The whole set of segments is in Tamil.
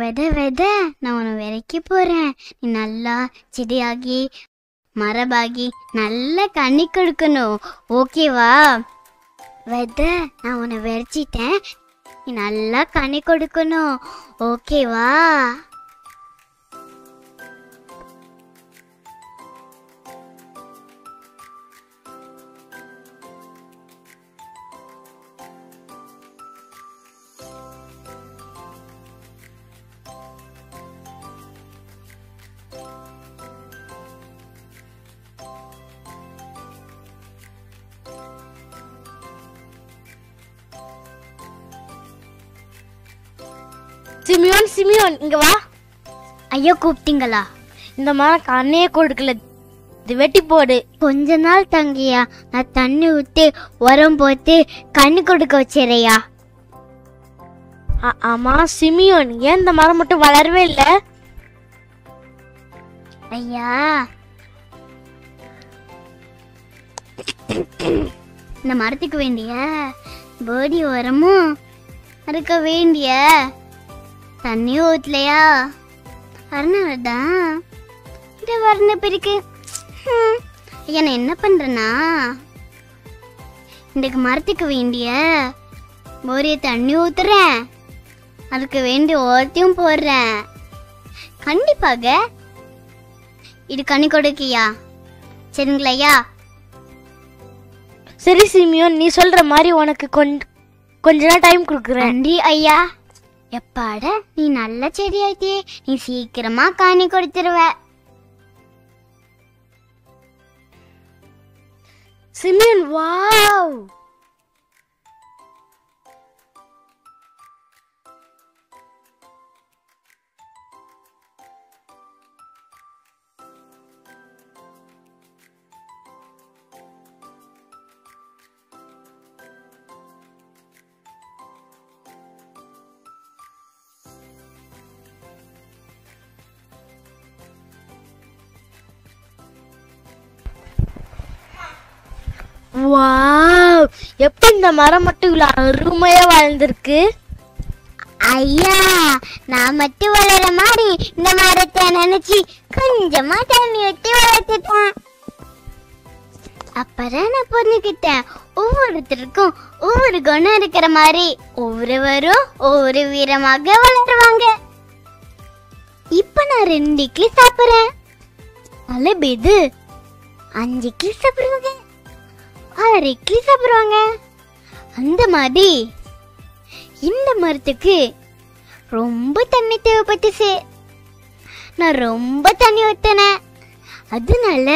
வித வித நான் உன்னை விதைக்க போறேன். நீ நல்லா செடியாகி மரபாகி நல்ல கனி கொடுக்கணும். ஓகேவா வித நான் உன்னை விதைச்சிட்டேன் நீ நல்லா கனி கொடுக்கணும். ஓகேவா சிமியோன் சிமியோன் இங்க வா. ஐயோ கூப்பிட்டீங்களா? இந்த மரம் கண்ணையே கொடுக்கல. இது வெட்டி போடு. கொஞ்ச நாள் தங்கியா? நான் தண்ணி ஊத்தி உரம் போட்டு கண்ணு கொடுக்க வச்சிரையா ஆமா சிமியோன். ஏன் இந்த மரம் மட்டும் வளரவே இல்ல? ஐயா. இந்த மரத்துக்கு வேண்டிய போடி உரமும் அதுக்கு வேண்டிய தண்ணியும் ஊத்தலையா? அதனாலதான் இந்த வரண பிரிக்கு. ஐயா நான் என்ன பண்றேன்னா இந்த மரத்துக்கு வேண்டிய போரிய தண்ணி ஊத்துறேன் அதுக்கு வேண்டிய ஓத்தையும் போடுறேன் கண்டிப்பாக. இது கனி கொடுக்கியா? சரிங்களையா? சரி சிமியோன் நீ சொல்ற மாதிரி உனக்கு கொஞ்ச கொஞ்ச நாள் டைம் கொடுக்குறேன். நன்றி ஐயா. எப்பாட நீ நல்ல செடி ஆயிட்டியே நீ சீக்கிரமா காணி கொடுத்துருவ. Simeon wow! வாவ்! எப்ப இந்த மரம் மட்டும் இவ்வளவு அருமையா வாழ்ந்திருக்கு ஐயா நான் மட்டும் வளர மாதிரி இந்த மரத்தை நினைச்சு கொஞ்சமா தண்ணி விட்டு வளர்த்துட்டேன். அப்பதான் நான் புரிஞ்சுக்கிட்டேன். ஒவ்வொருத்தருக்கும் ஒவ்வொரு குணம் இருக்கிற மாதிரி ஒவ்வொருவரும் ஒவ்வொரு வீரமாக வளருவாங்க. இப்ப நான் ரெண்டு இட்லி சாப்பிடுறேன். நல்ல பேது. அஞ்சு இட்லி சாப்பிடுவாங்க ஆறு இட்லி சாப்பிடுவாங்க அந்த மாதிரி இந்த மரத்துக்கு ரொம்ப தண்ணி தேவைப்பட்டுச்சு. நான் ரொம்ப தண்ணி ஊத்தினேன். அதனால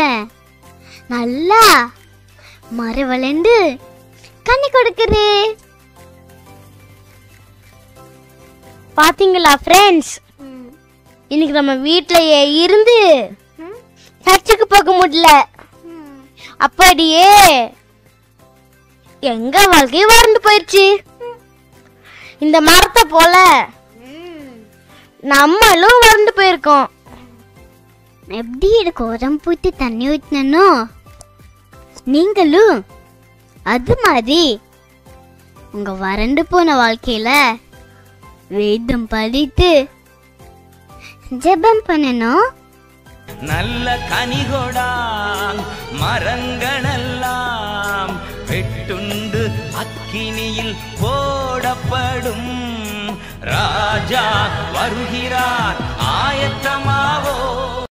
நல்லா மரம் வளர்ந்து கண்ணி கொடுக்குது பாத்தீங்களா ஃப்ரெண்ட்ஸ் இன்னைக்கு நம்ம வீட்லயே இருந்து சர்ச்சுக்கு போக முடியல. அப்படியே எங்க வாழ்க்கை வறண்டு போயிடுச்சு இந்த மரத்தை போல நம்மளும் வறண்டு போயிருக்கோம். எப்படி எனக்கு உரம் பூத்து தண்ணி ஊற்றினோ நீங்களும் அது மாதிரி உங்க வறண்டு போன வாழ்க்கையில வேதம் படித்து ஜெபம் பண்ணணும் நல்ல கனிகொடாங் மரங்களெல்லாம் வெட்டுண்டு அக்கினியில் போடப்படும். ராஜா வருகிறார். ஆயத்தமாவோ?